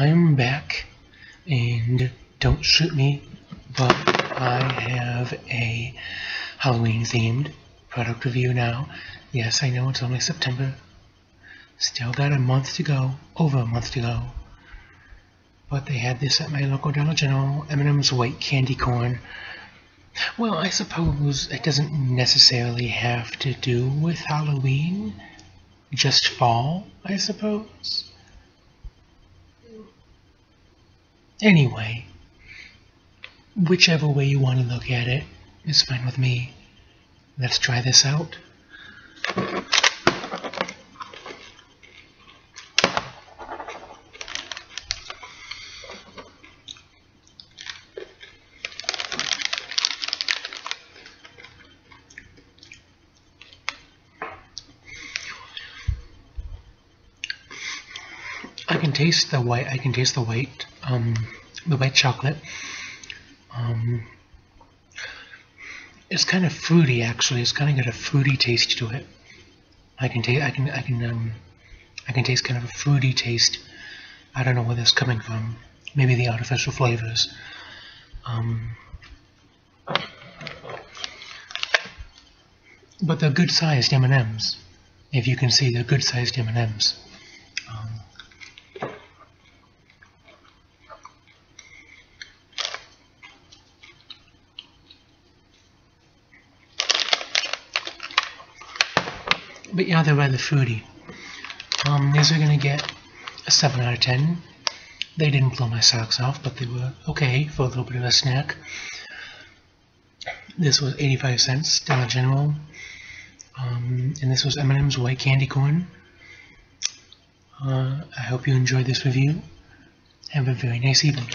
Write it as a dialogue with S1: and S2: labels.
S1: I'm back, and don't shoot me, but I have a Halloween themed product review now. Yes, I know it's only September. Still got a month to go, over a month to go. But they had this at my local Dollar General, M&M's White Candy Corn. Well, I suppose it doesn't necessarily have to do with Halloween, just fall, I suppose. Anyway, whichever way you want to look at it is fine with me. Let's try this out. I can taste the white. I can taste the white, um, the white chocolate. Um, it's kind of fruity, actually. It's kind of got a fruity taste to it. I can taste. I can. I can. Um, I can taste kind of a fruity taste. I don't know where that's coming from. Maybe the artificial flavors. Um, but they're good-sized M&Ms. If you can see, they're good-sized M&Ms. But yeah, they're rather fruity. Um, these are gonna get a 7 out of 10. They didn't blow my socks off, but they were okay for a little bit of a snack. This was 85 cents, Dollar General. Um, and this was M&M's White Candy Corn. Uh, I hope you enjoyed this review. Have a very nice evening.